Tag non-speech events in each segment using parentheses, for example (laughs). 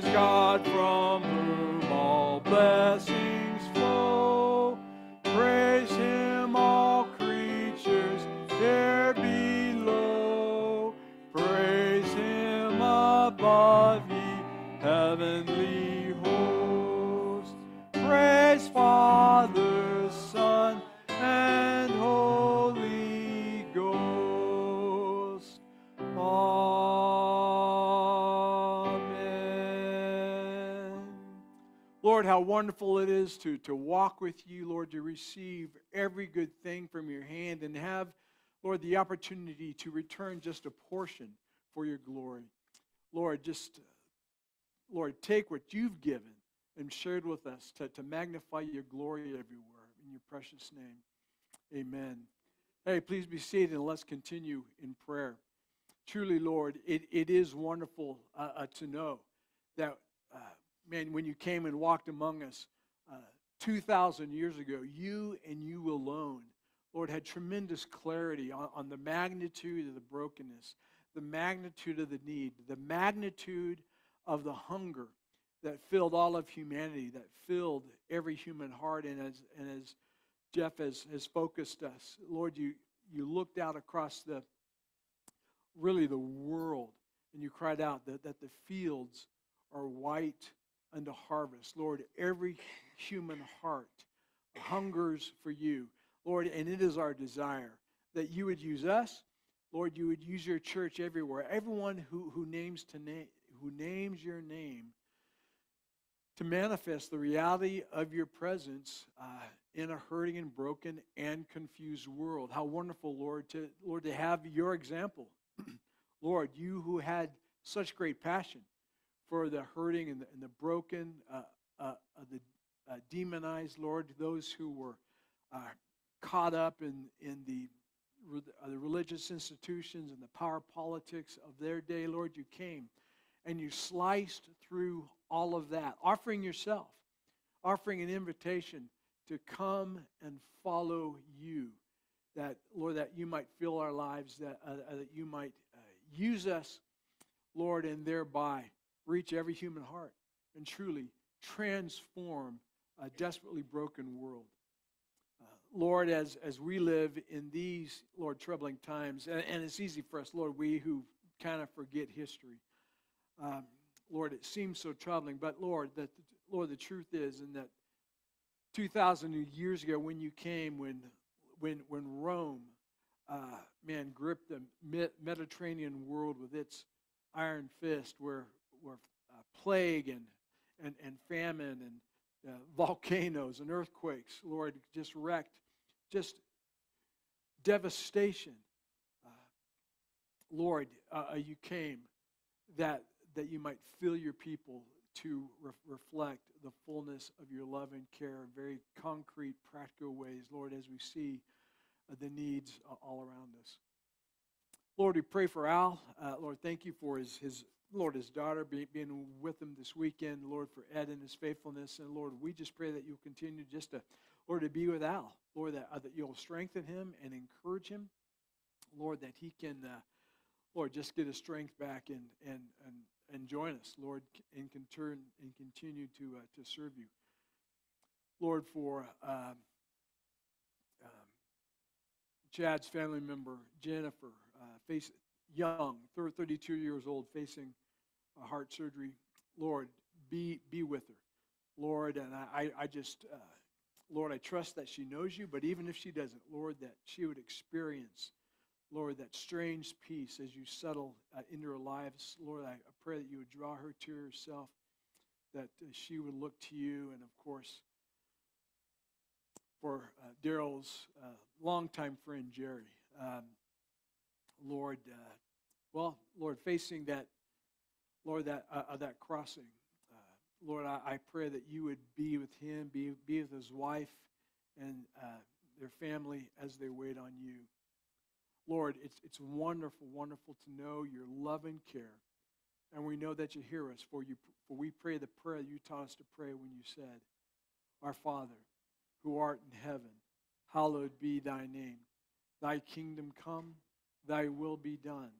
praise God from to, to walk with you, Lord, to receive every good thing from your hand and have, Lord, the opportunity to return just a portion for your glory. Lord, just, Lord, take what you've given and shared with us to, to magnify your glory everywhere. In your precious name, amen. Hey, please be seated and let's continue in prayer. Truly, Lord, it, it is wonderful uh, uh, to know that, uh, man, when you came and walked among us uh, 2,000 years ago, you and you alone, Lord, had tremendous clarity on, on the magnitude of the brokenness, the magnitude of the need, the magnitude of the hunger that filled all of humanity, that filled every human heart. And as, and as Jeff has, has focused us, Lord, you, you looked out across the really the world and you cried out that, that the fields are white unto harvest. Lord, every human heart hungers for you. Lord, and it is our desire that you would use us. Lord, you would use your church everywhere. Everyone who, who names to name who names your name to manifest the reality of your presence uh, in a hurting and broken and confused world. How wonderful, Lord, to Lord to have your example. (clears throat) Lord, you who had such great passion for the hurting and the, and the broken, uh, uh, uh the uh, demonized, Lord, those who were uh, caught up in, in the, the religious institutions and the power politics of their day, Lord, you came and you sliced through all of that, offering yourself, offering an invitation to come and follow you. That, Lord, that you might fill our lives, that, uh, uh that you might uh, use us, Lord, and thereby reach every human heart and truly transform a desperately broken world. Uh, Lord, as, as we live in these, Lord, troubling times, and, and it's easy for us, Lord, we who kind of forget history. Um, Lord, it seems so troubling, but Lord, that Lord, the truth is, and that 2,000 years ago, when you came, when when when Rome, uh, man, gripped the Mediterranean world with its iron fist, where where uh, plague and and and famine and uh, volcanoes and earthquakes, Lord, just wrecked, just devastation. Uh, Lord, uh, you came that that you might fill your people to re- reflect the fullness of your love and care in very concrete, practical ways, Lord, as we see uh, the needs uh, all around us. Lord, we pray for Al. Uh, Lord, thank you for his, his Lord, his daughter be, being with him this weekend. Lord, for Ed and his faithfulness. And Lord, we just pray that you'll continue just to, Lord, to be with Al. Lord, that, uh, that you'll strengthen him and encourage him. Lord, that he can, uh, Lord, just get his strength back and, and, and and join us, Lord, and can turn and continue to uh, to serve you. Lord, for um, um, Chad's family member Jennifer, uh, face young, 32 years old, facing a heart surgery. Lord, be be with her, Lord, and I I just. Uh, Lord, I trust that she knows you, but even if she doesn't, Lord, that she would experience Lord, that strange peace as you settle uh, into her lives. Lord, I, pray that you would draw her to herself, that uh, she would look to you, and of course, for uh, Daryl's uh, longtime friend, Jerry. Um, Lord, uh, well, Lord, facing that, Lord, that, uh, that crossing, Lord, I, I, pray that you would be with him, be, be with his wife and their family as they wait on you. Lord, it's, it's wonderful, wonderful to know your love and care. And we know that you hear us, for, you, for we pray the prayer you taught us to pray when you said, Our Father, who art in heaven, hallowed be thy name. Thy kingdom come, thy will be done,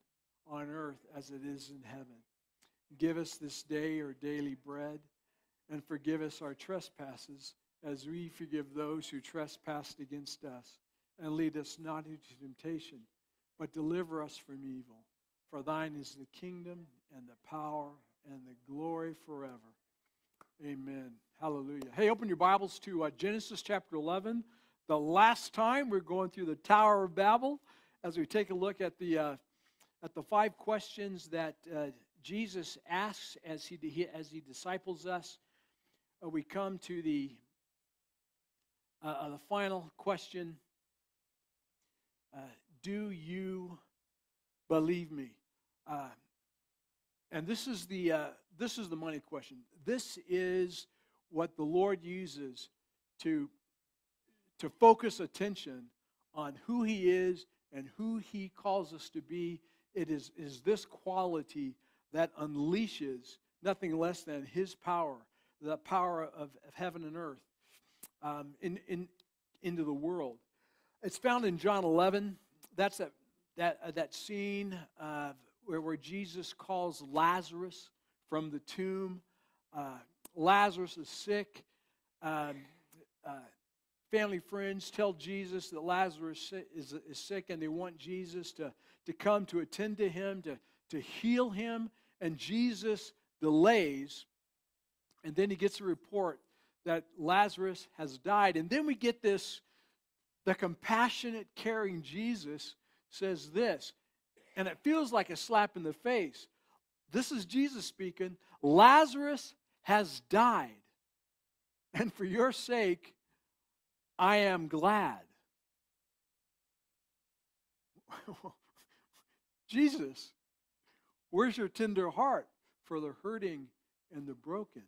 on earth as it is in heaven. Give us this day our daily bread, and forgive us our trespasses, as we forgive those who trespass against us. And lead us not into temptation, but deliver us from evil. For thine is the kingdom, and the power, and the glory forever. Amen. Hallelujah. Hey, open your Bibles to uh, Genesis chapter 11. The last time we're going through the Tower of Babel as we take a look at the, uh, at the five questions that uh, Jesus asks as he, as he disciples us, uh, we come to the, uh, uh the final question uh, Do you believe me? And this is, the, this is the money question. This is what the Lord uses to, to focus attention on who He is and who He calls us to be. It is, is this quality that unleashes nothing less than his power, the power of, of heaven and earth, um, in, in, into the world. It's found in John 11. That's that, that, uh, that scene uh, where, where Jesus calls Lazarus from the tomb. Uh, Lazarus is sick. Um, uh, family friends tell Jesus that Lazarus is, is sick and they want Jesus to, to come to attend to him, to, to heal him, and Jesus delays, and then he gets a report that Lazarus has died. And then we get this the compassionate, caring Jesus says this, and it feels like a slap in the face. This is Jesus speaking Lazarus has died, and for your sake, I am glad. (laughs) Jesus Where's your tender heart for the hurting and the broken?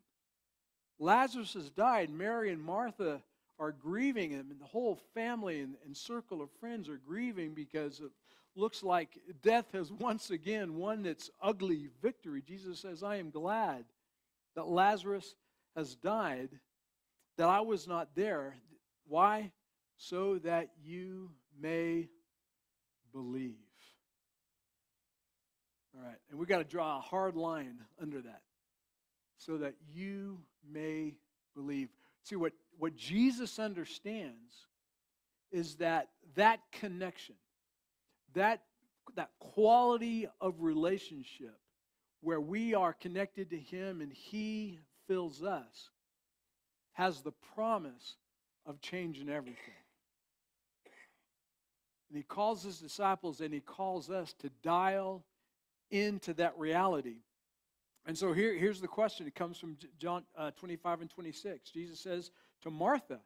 Lazarus has died. Mary and Martha are grieving and the whole family and, and circle of friends are grieving because it looks like death has once again won its ugly victory. Jesus says, I am glad that Lazarus has died, that I was not there. Why? So that you may believe. All right, and we've got to draw a hard line under that so that you may believe. See, what, what Jesus understands is that that connection, that, that quality of relationship where we are connected to Him and He fills us, has the promise of changing everything. And He calls His disciples and He calls us to dial into that reality. And so here, here's the question. It comes from John uh, 25 and 26. Jesus says to Martha,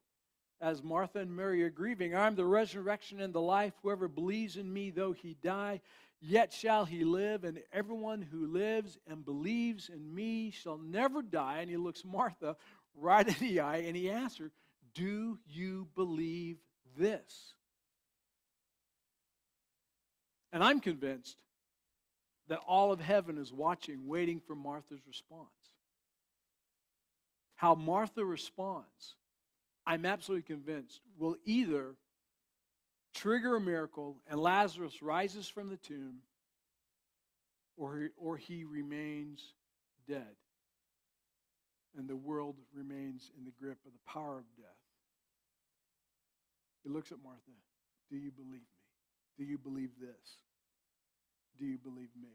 as Martha and Mary are grieving, I am the resurrection and the life. Whoever believes in me, though he die, yet shall he live. And everyone who lives and believes in me shall never die. And he looks Martha right in the eye and he asks her, Do you believe this? And I'm convinced that all of heaven is watching, waiting for Martha's response. How Martha responds, I'm absolutely convinced, will either trigger a miracle and Lazarus rises from the tomb or he, or he remains dead and the world remains in the grip of the power of death. He looks at Martha. Do you believe me? Do you believe this? Do you believe me?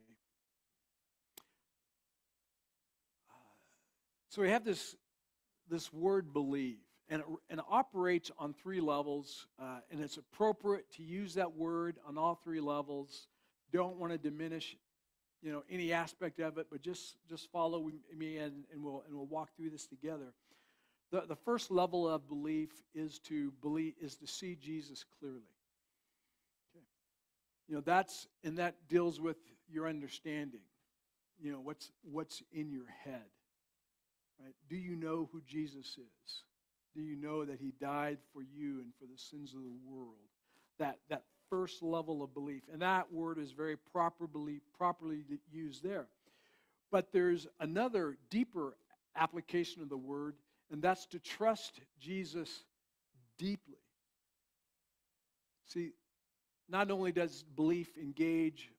Uh, so we have this, this word believe, and it, and it operates on three levels, uh, and it's appropriate to use that word on all three levels. Don't want to diminish you know any aspect of it, but just just follow me and, and we'll and we'll walk through this together. The, the first level of belief is to believe is to see Jesus clearly. You know, that's, and that deals with your understanding. You know, what's, what's in your head, right? Do you know who Jesus is? Do you know that he died for you and for the sins of the world? That, that first level of belief. And that word is very properly, properly used there. But there's another deeper application of the word, and that's to trust Jesus deeply. See, not only does belief engage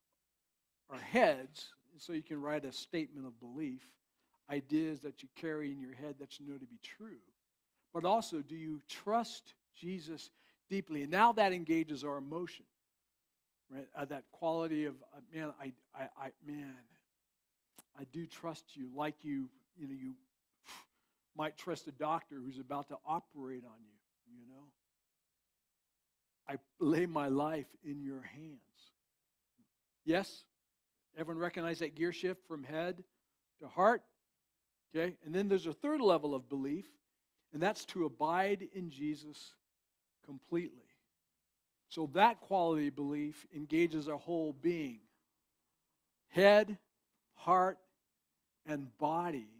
our heads, so you can write a statement of belief, ideas that you carry in your head that you know to be true. But also, do you trust Jesus deeply? And now that engages our emotion, right? Uh, that quality of, uh, man, I, I, I, man, I do trust you like you, you know, you might trust a doctor who's about to operate on you, you know? I lay my life in your hands. Yes? Everyone recognize that gear shift from head to heart? Okay? And then there's a third level of belief, and that's to abide in Jesus completely. So that quality of belief engages our whole being head, heart, and body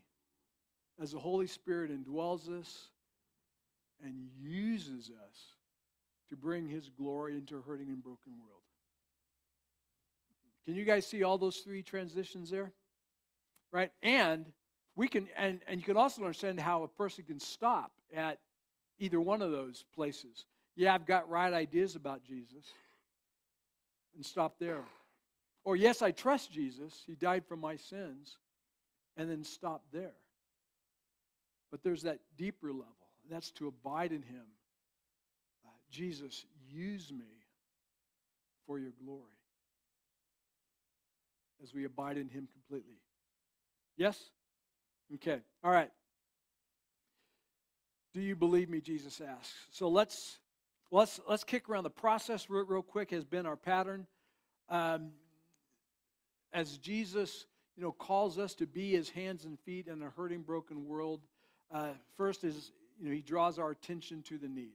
as the Holy Spirit indwells us and uses us to bring his glory into a hurting and broken world. Can you guys see all those three transitions there? Right? And we can and, and you can also understand how a person can stop at either one of those places. Yeah, I've got right ideas about Jesus. And stop there. Or yes, I trust Jesus. He died for my sins. And then stop there. But there's that deeper level, that's to abide in Him. Uh, Jesus, use me for your glory as we abide in Him completely. Yes? Okay. All right. Do you believe me? Jesus asks. So let's let's let's kick around the process real, real quick. Has been our pattern. Um, as Jesus, you know, calls us to be His hands and feet in a hurting, broken world. Uh, first is, you know, he draws our attention to the need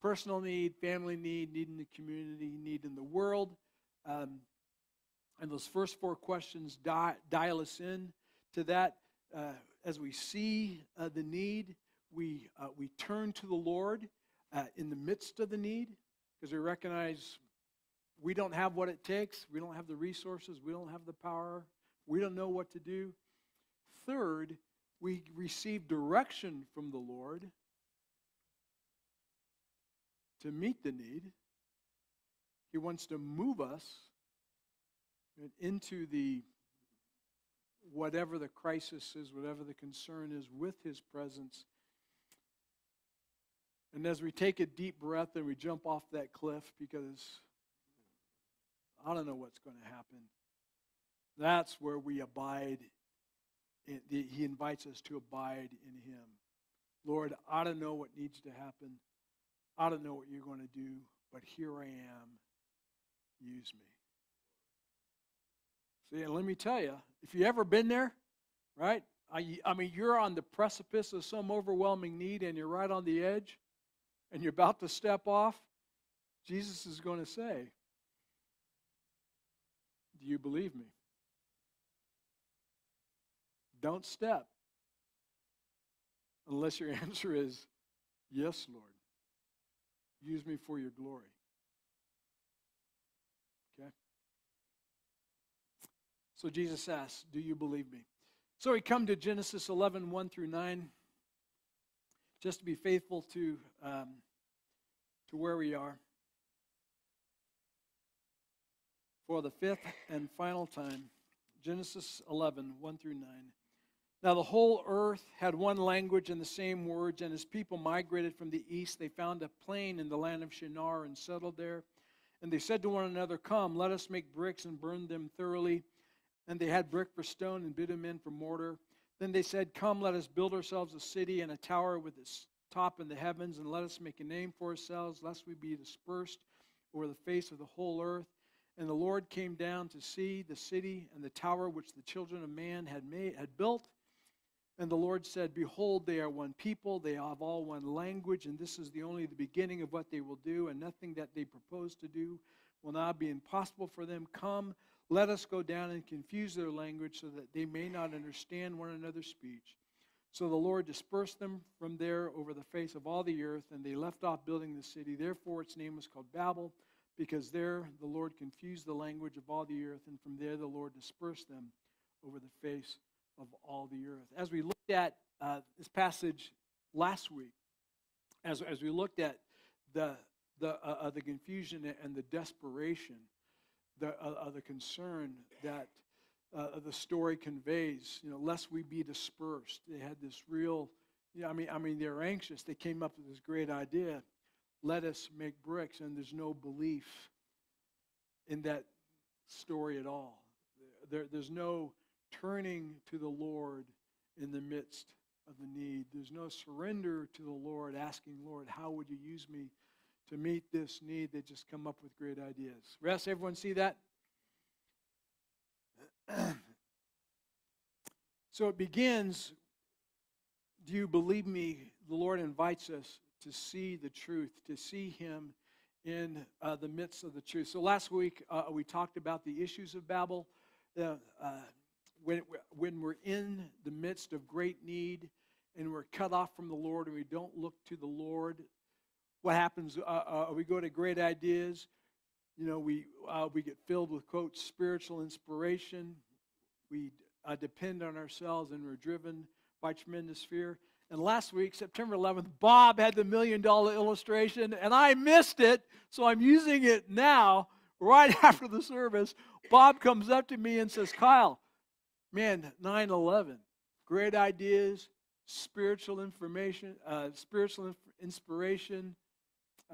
personal need, family need, need in the community, need in the world. Um, and those first four questions di- dial us in to that. Uh, as we see uh, the need, we, uh, we turn to the Lord uh, in the midst of the need because we recognize we don't have what it takes, we don't have the resources, we don't have the power, we don't know what to do. Third, we receive direction from the Lord to meet the need. He wants to move us into the whatever the crisis is, whatever the concern is, with His presence. And as we take a deep breath and we jump off that cliff because I don't know what's going to happen, that's where we abide he invites us to abide in him. Lord, I don't know what needs to happen. I don't know what you're going to do, but here I am. Use me. See, and let me tell you, if you ever been there, right? I, I mean, you're on the precipice of some overwhelming need and you're right on the edge and you're about to step off. Jesus is going to say, Do you believe me? Don't step unless your (laughs) answer is, Yes, Lord. Use me for your glory. Okay? So Jesus asks, Do you believe me? So we come to Genesis 11, 1 through 9, just to be faithful to, um, to where we are. For the fifth and final time, Genesis 11, 1 through 9. Now the whole earth had one language and the same words, and as people migrated from the east, they found a plain in the land of Shinar and settled there. And they said to one another, Come, let us make bricks and burn them thoroughly. And they had brick for stone and bitumen for mortar. Then they said, Come, let us build ourselves a city and a tower with its top in the heavens, and let us make a name for ourselves, lest we be dispersed over the face of the whole earth. And the Lord came down to see the city and the tower which the children of man had made had built. And the Lord said, Behold, they are one people, they have all one language, and this is the only the beginning of what they will do, and nothing that they propose to do will now be impossible for them. Come, let us go down and confuse their language so that they may not understand one another's speech. So the Lord dispersed them from there over the face of all the earth, and they left off building the city. Therefore, its name was called Babel, because there the Lord confused the language of all the earth, and from there the Lord dispersed them over the face of all the earth. As we looked at uh, this passage last week, as, as we looked at the, the, uh, uh, the confusion and the desperation, the, uh, uh, the concern that uh, the story conveys, you know, lest we be dispersed. They had this real, yeah, I mean, I mean, they're anxious. They came up with this great idea: let us make bricks, and there's no belief in that story at all. There, there's no turning to the Lord in the midst of the need. There's no surrender to the Lord, asking, Lord, how would you use me to meet this need? They just come up with great ideas. Rest, everyone see that? (clears throat) so it begins Do you believe me? The Lord invites us to see the truth, to see Him in uh, the midst of the truth. So last week uh, we talked about the issues of Babel. Uh, when, when we're in the midst of great need and we're cut off from the Lord and we don't look to the Lord, what happens? Uh, uh, we go to great ideas. You know, we, uh, we get filled with, quote, spiritual inspiration. We uh, depend on ourselves and we're driven by tremendous fear. And last week, September 11th, Bob had the million dollar illustration, and I missed it, so I'm using it now, right (laughs) after the service. Bob comes up to me and says, Kyle, man, 9 11, great ideas, spiritual information, uh, spiritual inf- inspiration,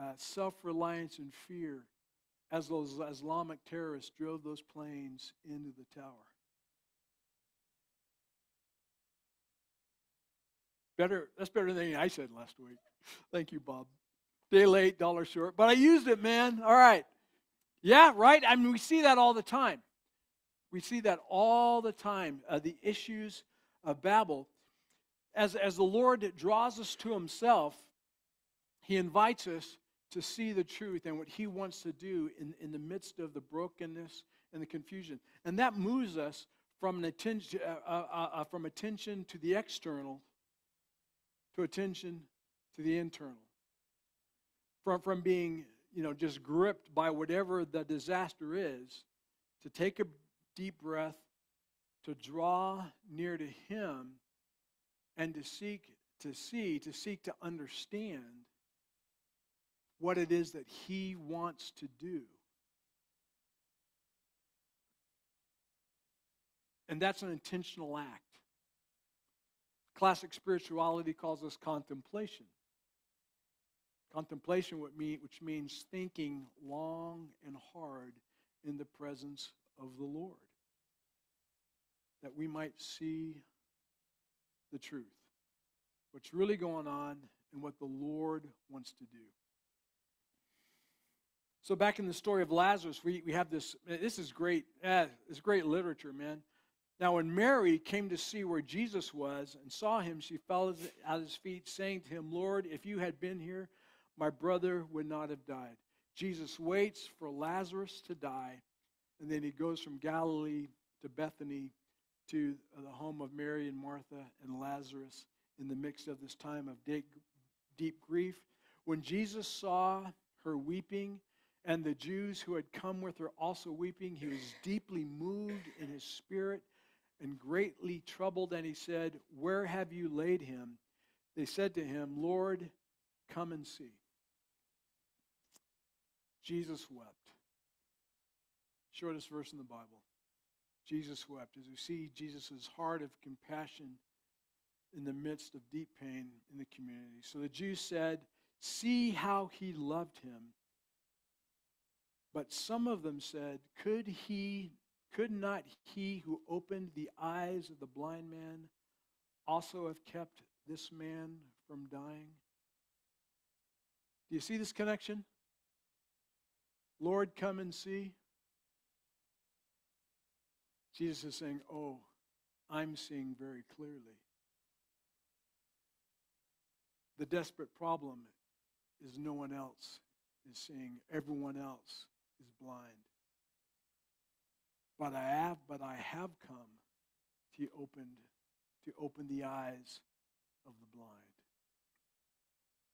uh, self reliance, and fear as those Islamic terrorists drove those planes into the tower. Better, that's better than anything I said last week. (laughs) Thank you, Bob. Day late, dollar short. But I used it, man. All right. Yeah, right? I mean, we see that all the time. We see that all the time. Uh, the issues of Babel. As, as the Lord draws us to Himself, He invites us to see the truth and what He wants to do in, in the midst of the brokenness and the confusion. And that moves us from, an attention, uh, uh, uh, uh from attention to the external to attention to the internal. From, from being, you know, just gripped by whatever the disaster is, to take a deep breath, to draw near to Him, and to seek to see, to seek to understand what it is that He wants to do. And that's an intentional act. Classic spirituality calls us contemplation. Contemplation, which means thinking long and hard in the presence of the Lord, that we might see the truth, what's really going on, and what the Lord wants to do. So, back in the story of Lazarus, we, we have this. This is great. Eh, it's great literature, man. Now, when Mary came to see where Jesus was and saw him, she fell at his feet, saying to him, Lord, if you had been here, my brother would not have died. Jesus waits for Lazarus to die, and then he goes from Galilee to Bethany to uh, the home of Mary and Martha and Lazarus in the midst of this time of deep, deep grief. When Jesus saw her weeping, and the Jews who had come with her also weeping, he was deeply moved in his spirit and greatly troubled, and he said, Where have you laid him? They said to him, Lord, come and see. Jesus wept. Shortest verse in the Bible. Jesus wept. As we see Jesus' heart of compassion in the midst of deep pain in the community. So the Jews said, See how he loved him. But some of them said, Could he could not he who opened the eyes of the blind man also have kept this man from dying? Do you see this connection? Lord, come and see. Jesus is saying, Oh, I'm seeing very clearly. The desperate problem is no one else is seeing, everyone else is blind. But I have, but I have come to open, to open the eyes of the blind.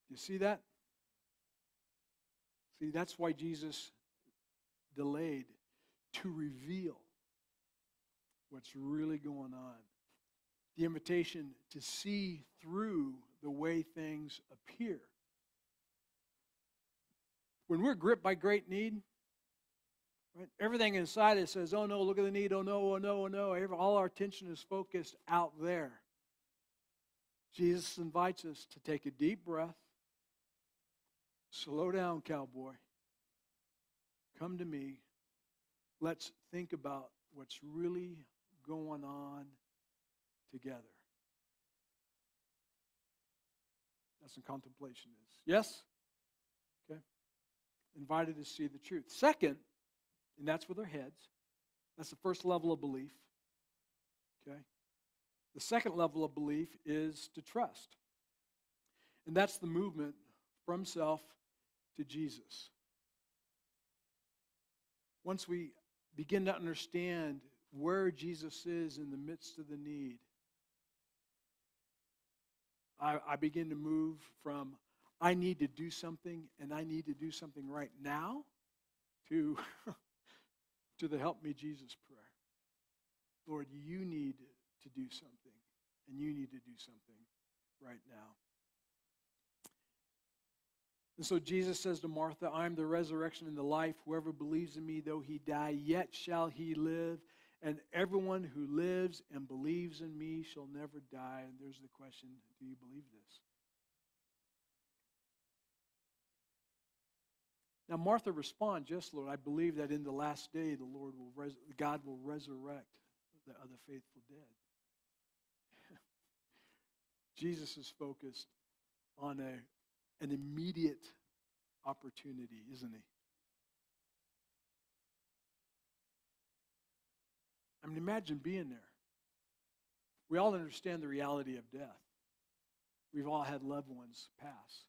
You see that? See, that's why Jesus delayed to reveal what's really going on. The invitation to see through the way things appear. When we're gripped by great need, Right? Everything inside us says, oh no, look at the need, oh no, oh no, oh no. All our attention is focused out there. Jesus invites us to take a deep breath. Slow down, cowboy. Come to me. Let's think about what's really going on together. That's what contemplation is. Yes? Okay. Invited to see the truth. Second, and that's with our heads. That's the first level of belief. Okay? The second level of belief is to trust. And that's the movement from self to Jesus. Once we begin to understand where Jesus is in the midst of the need, I, I begin to move from I need to do something and I need to do something right now to, (laughs) to the help me Jesus prayer. Lord, you need to do something and you need to do something right now. And so Jesus says to Martha, I am the resurrection and the life. Whoever believes in me, though he die, yet shall he live. And everyone who lives and believes in me shall never die. And there's the question do you believe this? Now, Martha responds, Yes, Lord, I believe that in the last day the Lord will res- God will resurrect the other faithful dead. (laughs) Jesus is focused on a, an immediate opportunity, isn't he? I mean, imagine being there. We all understand the reality of death. We've all had loved ones pass.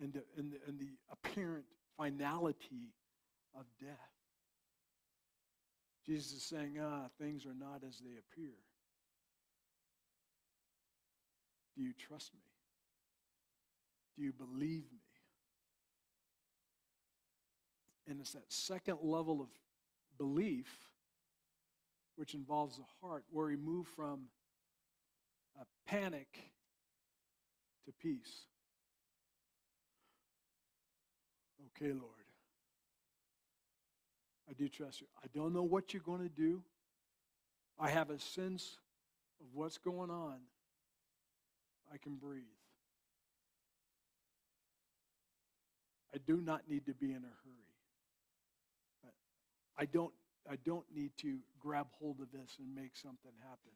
And the, and the, and the apparent finality of death. Jesus is saying, ah, things are not as they appear. Do you trust me? Do you believe me? And it's that second level of belief, which involves the heart, where we move from a panic to peace. Okay, Lord. I do trust you. I don't know what you're going to do. I have a sense of what's going on. I can breathe. I do not need to be in a hurry. I don't, I don't need to grab hold of this and make something happen.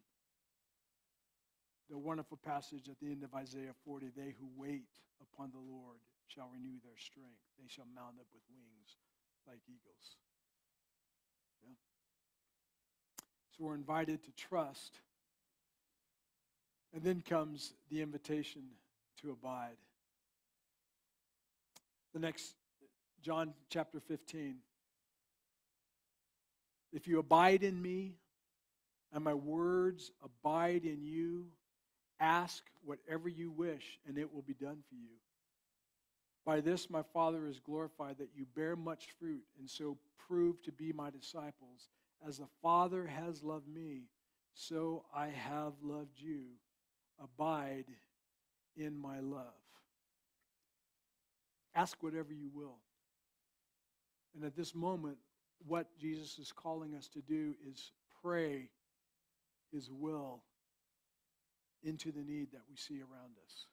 The wonderful passage at the end of Isaiah 40 they who wait upon the Lord shall renew their strength. They shall mount up with wings like eagles. Yeah. So we're invited to trust. And then comes the invitation to abide. The next, John chapter 15. If you abide in me and my words abide in you, ask whatever you wish and it will be done for you. By this my Father is glorified that you bear much fruit and so prove to be my disciples. As the Father has loved me, so I have loved you. Abide in my love. Ask whatever you will. And at this moment, what Jesus is calling us to do is pray his will into the need that we see around us.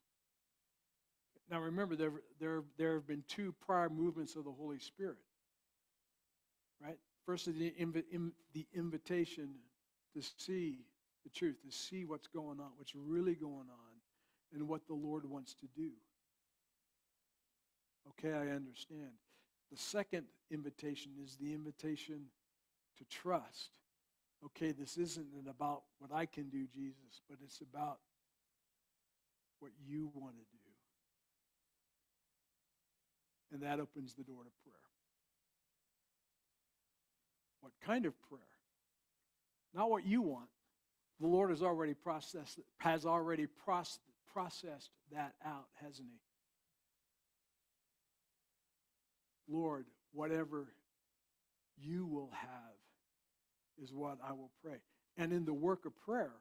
Now remember, there, there, there have been two prior movements of the Holy Spirit. Right? First, the, inv- in, the invitation to see the truth, to see what's going on, what's really going on, and what the Lord wants to do. Okay, I understand. The second invitation is the invitation to trust. Okay, this isn't about what I can do, Jesus, but it's about what you want to do. And that opens the door to prayer. What kind of prayer? Not what you want. The Lord has already processed has already processed processed that out, hasn't he? Lord, whatever you will have is what I will pray. And in the work of prayer,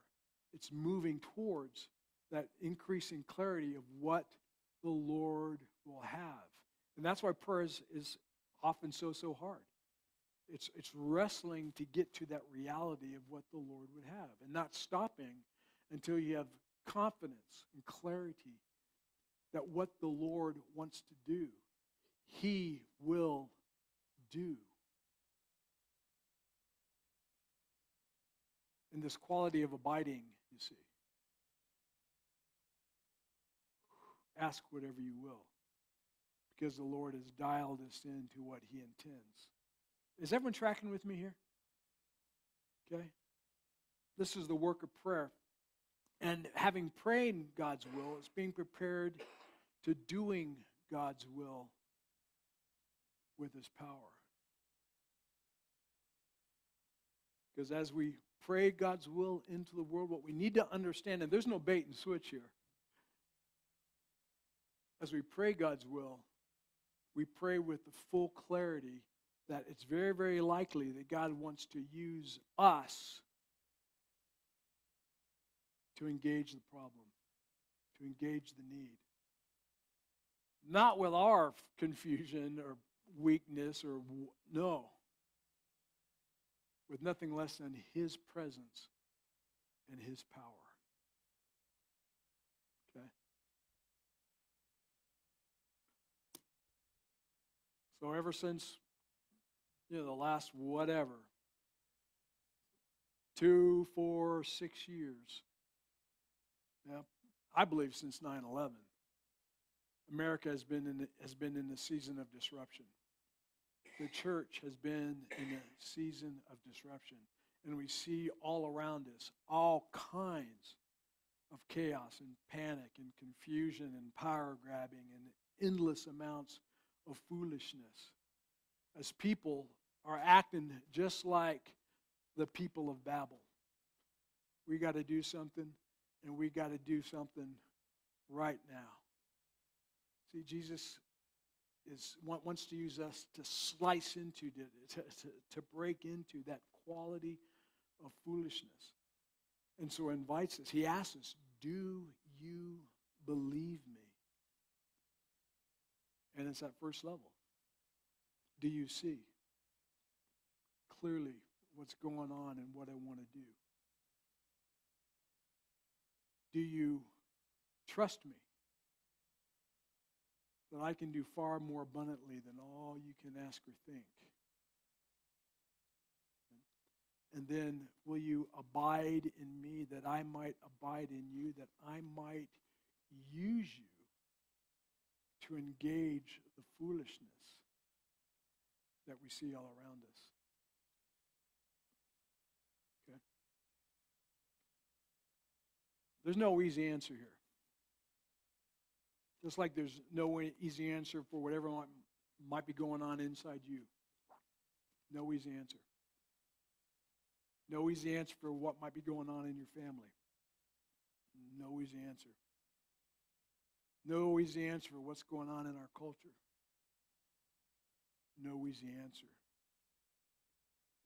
it's moving towards that increasing clarity of what the Lord will have. And that's why prayer is, is often so, so hard. It's, it's wrestling to get to that reality of what the Lord would have and not stopping until you have confidence and clarity that what the Lord wants to do, He will do. In this quality of abiding, you see. Ask whatever you will, because the Lord has dialed us into what He intends. Is everyone tracking with me here? Okay? This is the work of prayer. And having prayed God's will, it's being prepared to doing God's will with His power. Because as we pray God's will into the world, what we need to understand, and there's no bait and switch here. As we pray God's will, we pray with the full clarity that it's very, very likely that God wants to use us to engage the problem, to engage the need. Not with our confusion or weakness or no, with nothing less than His presence and His power. Okay? So, ever since you know, the last whatever, two, four, six years. Yeah, I believe since 9 11, America has been, in the, has been in the season of disruption. The church has been in a season of disruption. And we see all around us all kinds of chaos and panic and confusion and power grabbing and endless amounts of foolishness as people are acting just like the people of Babel. We got to do something, and we got to do something right now. See, Jesus is wants to use us to slice into, to, to, to break into that quality of foolishness. And so invites us. He asks us, Do you believe me? And it's that first level. Do you see clearly what's going on and what I want to do? Do you trust me that I can do far more abundantly than all you can ask or think? And then will you abide in me that I might abide in you, that I might use you to engage the foolishness that we see all around us. Okay? There's no easy answer here. Just like there's no easy answer for whatever might, might be going on inside you. No easy answer. No easy answer for what might be going on in your family. No easy answer. No easy answer for what's going on in our culture no easy answer.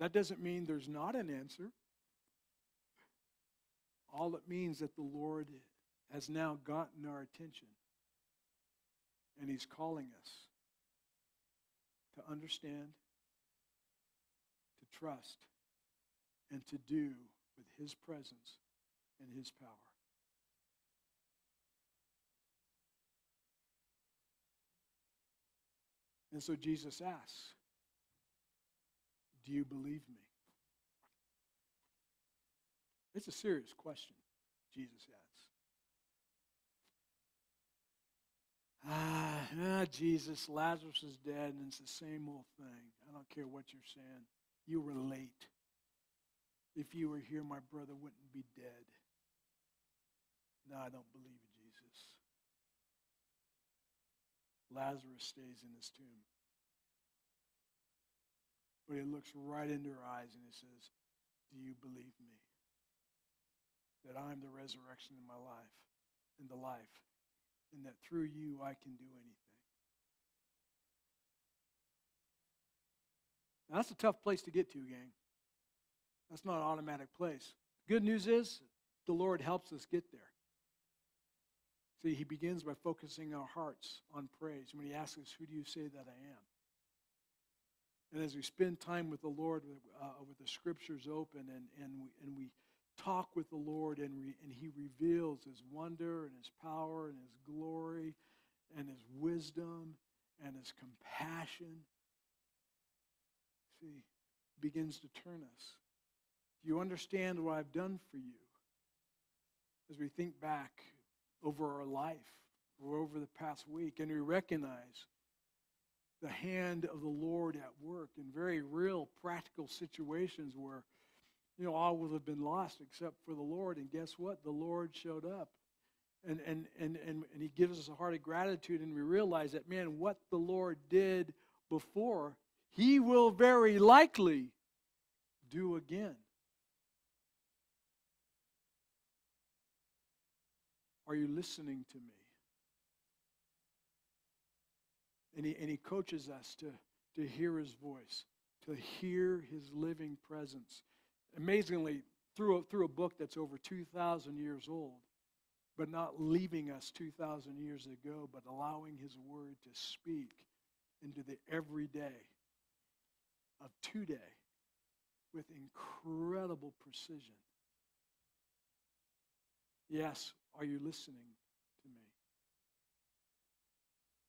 That doesn't mean there's not an answer. All it means that the Lord has now gotten our attention and He's calling us to understand, to trust, and to do with His presence and His power. And so Jesus asks, Do you believe me? It's a serious question, Jesus asks. Ah, ah, Jesus, Lazarus is dead, and it's the same old thing. I don't care what you're saying. You were late. If you were here, my brother wouldn't be dead. No, I don't believe in Jesus. Lazarus stays in his tomb. But he looks right into her eyes and he says, Do you believe me? That I'm the resurrection in my life, in the life, and that through you I can do anything. Now, that's a tough place to get to, gang. That's not an automatic place. Good news is the Lord helps us get there. See, he begins by focusing our hearts on praise when he asks us, Who do you say that I am? And as we spend time with the Lord, uh, with the scriptures open, and, and, we, and we talk with the Lord, and, re, and He reveals His wonder and His power and His glory and His wisdom and His compassion, see, begins to turn us. Do you understand what I've done for you? As we think back over our life or over the past week, and we recognize the hand of the Lord at work in very real, practical situations where, you know, all would have been lost except for the Lord. And guess what? The Lord showed up. And, and, and, and, and he gives us a heart of gratitude, and we realize that, man, what the Lord did before, he will very likely do again. Are you listening to me? And he, and he coaches us to, to hear his voice, to hear his living presence. Amazingly, through a, through a book that's over 2,000 years old, but not leaving us 2,000 years ago, but allowing his word to speak into the everyday of today with incredible precision. Yes, are you listening to me?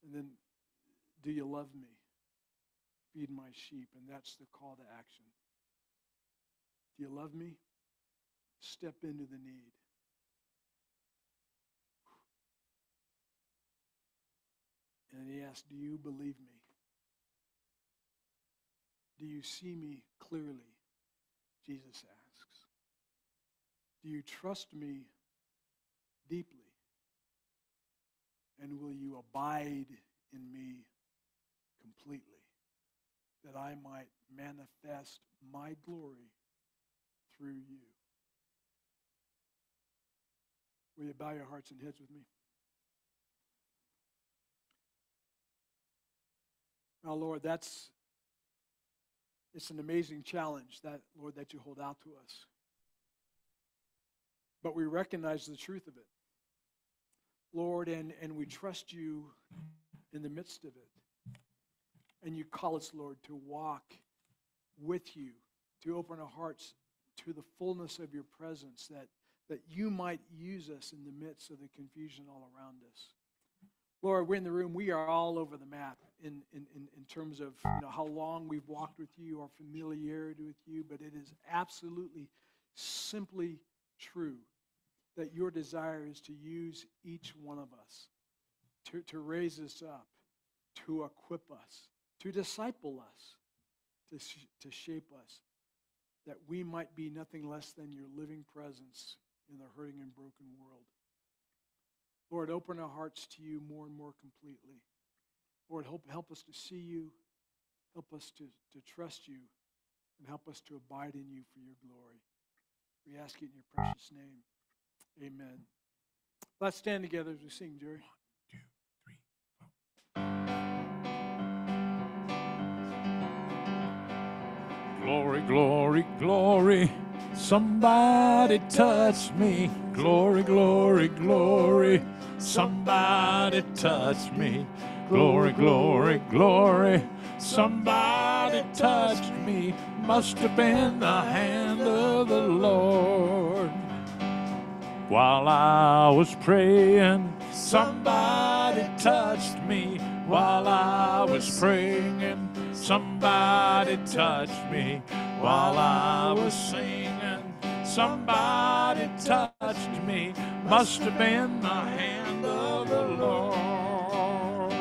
And then, do you love me? Feed my sheep. And that's the call to action. Do you love me? Step into the need. And he asks, Do you believe me? Do you see me clearly? Jesus asks. Do you trust me deeply? And will you abide in me completely? That I might manifest my glory through you. Will you bow your hearts and heads with me? Now, Lord, that's it's an amazing challenge that, Lord, that you hold out to us. But we recognize the truth of it. Lord, and, and we trust you in the midst of it. And you call us, Lord, to walk with you, to open our hearts to the fullness of your presence, that, that you might use us in the midst of the confusion all around us. Lord, we're in the room. We are all over the map in, in, in, in terms of you know, how long we've walked with you, our familiarity with you, but it is absolutely, simply true that your desire is to use each one of us, to, to raise us up, to equip us, to disciple us, to, to shape us, that we might be nothing less than your living presence in the hurting and broken world. Lord, open our hearts to you more and more completely. Lord, help, help us to see you, help us to, to trust you, and help us to abide in you for your glory. We ask it in your precious name. Amen. Let's stand together as we sing, Jerry. Glory, glory, glory. Somebody touch me. Glory, glory, glory. Somebody touch me. Glory, glory, glory. Somebody touched me. Must have been the hand of the Lord. While I was praying, somebody touched me. While I was praying, somebody touched me. While I was singing, somebody touched me. Must have been the hand of the Lord.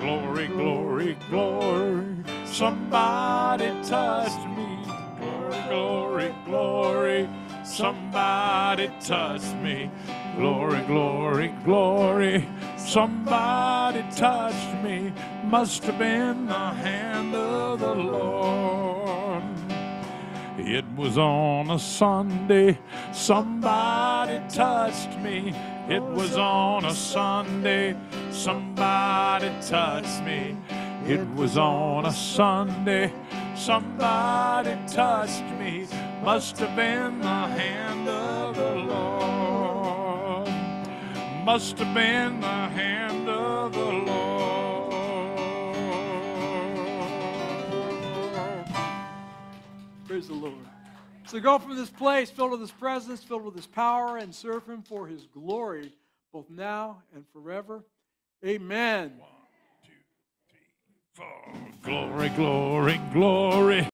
Glory, glory, glory. Somebody touched me. Glory, glory, glory. Somebody touched me. Glory, glory, glory. Somebody touched me. Must have been the hand of the Lord. It was on a Sunday. Somebody touched me. It was on a Sunday. Somebody touched me. It was on a Sunday. Somebody touched me. Must have been the hand of the Lord. Must have been the hand of the Lord. Praise the Lord. So go from this place filled with His presence, filled with His power, and serve Him for His glory, both now and forever. Amen. One, two, three, four. Glory, glory, glory.